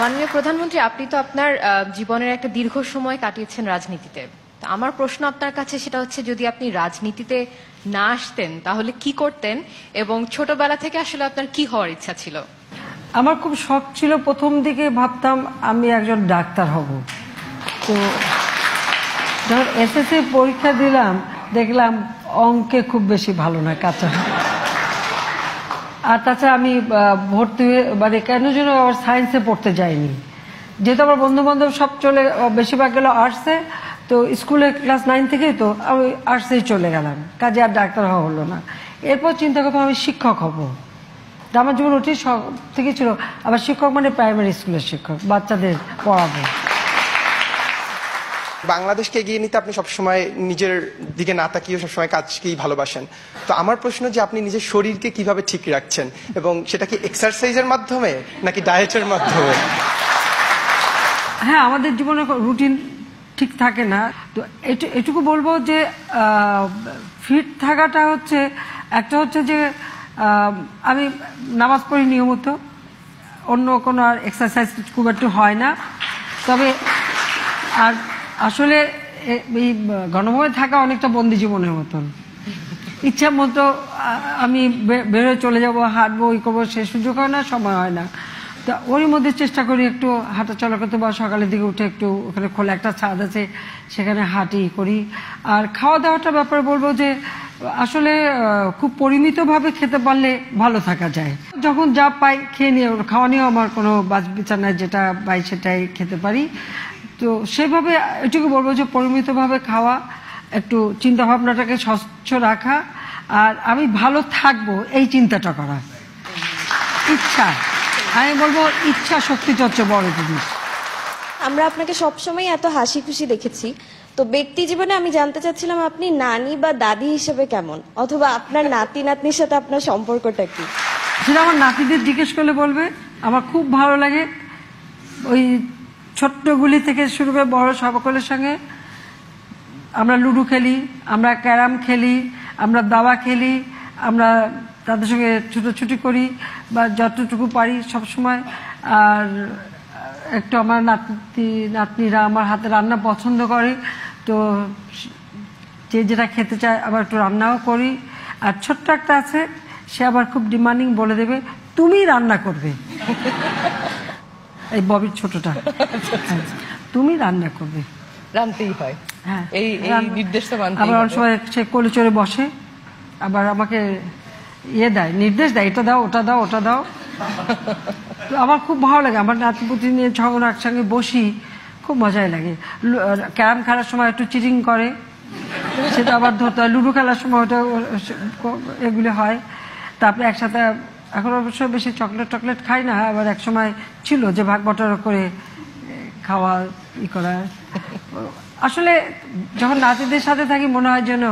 মাননীয় প্রধানমন্ত্রী, আপনি তো আপনার জীবনের একটা দীর্ঘ সময় কাটিয়েছেন রাজনীতিতে। আমার প্রশ্ন আপনার কাছে সেটা হচ্ছে, যদি আপনি রাজনীতিতে না আসতেন, তাহলে কি করতেন এবং ছোটবেলা থেকে আসলে আপনার কি হওয়ার ইচ্ছা ছিল? আমার খুব শখ ছিল, প্রথম দিকে ভাবতাম আমি একজন ডাক্তার হব। তো ধর এসএসসি পরীক্ষা দিলাম, দেখলাম অঙ্কে খুব বেশি ভালো না কাঁচা। আর তাছাড়া আমি ভর্তি হয়ে মানে কেন যেন আবার সায়েন্সে পড়তে যাইনি। যেহেতু আমার বন্ধু বান্ধব সব চলে বেশিরভাগ গেল আর্টসে তো স্কুলে ক্লাস নাইন থেকেই তো আমি আর্টসেই চলে গেলাম। কাজে আর ডাক্তার হওয়া হলো না। এরপর চিন্তা করতাম আমি শিক্ষক হব। আমার জীবন ওটি শখ থেকে ছিল, আবার শিক্ষক মানে প্রাইমারি স্কুলের শিক্ষক, বাচ্চাদের পড়াবো। বাংলাদেশকে এগিয়ে নিতে আপনি সবসময় নিজের দিকে না তাকিয়ে সবসময় কাজকেই ভালোবাসেন। তো আমার প্রশ্ন যে আপনি নিজের শরীরকে কীভাবে ঠিক রাখছেন? এবং সেটা কি এক্সারসাইজের মাধ্যমে নাকি ডায়েটের মাধ্যমে? হ্যাঁ আমাদের জীবনে রুটিন ঠিক থাকে না। তো এটু- এটুকু বলব যে ফিট থাকাটা হচ্ছে, একটা হচ্ছে যে আমি নামাজ পড়ি নিয়মিত। অন্য কোনো আর এক্সারসাইজ খুব একটু হয় না। তবে আর আসলে এই গণভবনে থাকা অনেকটা বন্দি জীবনের মতন। ইচ্ছা মতো আমি বে- বেরোয় চলে যাব, হাঁটবো ওই করব, সে সুযোগ হয় না, সময় হয় না। তা ওরই মধ্যে চেষ্টা করি একটু হাঁটা চলা করতে, বা সকালের দিকে উঠে একটু ওখানে খোলা একটা ছাদ আছে, সেখানে হাঁটি, করি। আর খাওয়া দাওয়াটার ব্যাপারে বলব যে, আসলে খুব পরিমিতভাবে খেতে পারলে ভালো থাকা যায়। যখন যা পাই খেয়ে নিয়ে, খাওয়া নিয়েও আমার কোনো বিচার নাই যেটা পাই সেটাই খেতে পারি। তো সেভাবে এটুকু বলব যে পরিমিতভাবে খাওয়া একটু চিন্তা ভাবনাটাকে স্বচ্ছ রাখা আর আমি ভালো থাকব এই চিন্তাটা করা। ইচ্ছা। আমি বলব ইচ্ছা শক্তি চর্চা বড় জিনিস। আমরা আপনাকে সবসময় এত হাসি খুশি দেখেছি। তো ব্যক্তি জীবনে আমি জানতে চাচ্ছিলাম আপনি নানি বা দাদি হিসেবে কেমন? অথবা আপনার নাতি নাতনির সাথে আপনার সম্পর্কটা কি? সেটা আমার নাতিদের জিজ্ঞেস করলে বলবে। আমার খুব ভালো লাগে। ওই ছোট্টগুলি থেকে শুরু করে বড় সকলের সঙ্গে আমরা লুডো খেলি, আমরা ক্যারাম খেলি, আমরা দাবা খেলি, আমরা তাদের সঙ্গে ছুটোছুটি করি বা যতটুকু পারি সব সময় আর একটু আমার নাতি নাতনিরা আমার হাতে রান্না পছন্দ করে, তো যে যেটা খেতে চায় আবার একটু রান্নাও করি। আর ছোট্ট একটা আছে, সে আবার খুব ডিমান্ডিং বলে দেবে, তুমি রান্না করবে। এই ববির ছোটটা। তুমি রান্না করবে। রানতেই হয়। হ্যাঁ এই এই রান্না- নির্দেশ তো মানতেই আবার অনেক সময় সে কোলে চড়ে বসে আবার আমাকে ইয়ে দেয় নির্দেশ দেয় এটা দাও ওটা দাও ওটা দাও। আমার খুব ভালো লাগে। আমার নাতিপুতি নিয়ে যখন একসঙ্গে বসি খুব মজাই লাগে। ক্যারাম খেলার সময় একটু চিটিং করে সেটা আবার ধরতে হয়। লুডো খেলার সময় ওটা এগুলি হয়। তারপরে একসাথে এখন অবশ্য বেশি চকলেট টকলেট খাই না আবার এক সময় ছিল যে ভাগ বটরা করে খাওয়া ই করা। আসলে যখন নাতিদের সাথে থাকি মনে হয় যেন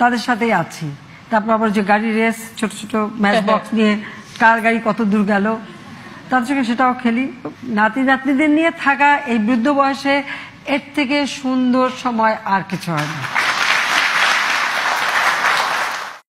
তাদের সাথেই আছি। তারপর আবার যে গাড়ি রেস ছোট ছোট ম্যাচ বক্স নিয়ে কার গাড়ি কত দূর গেল তাদের সঙ্গে সেটাও খেলি। নাতি নাতনিদের নিয়ে থাকা এই বৃদ্ধ বয়সে এর থেকে সুন্দর সময় আর কিছু হয় না।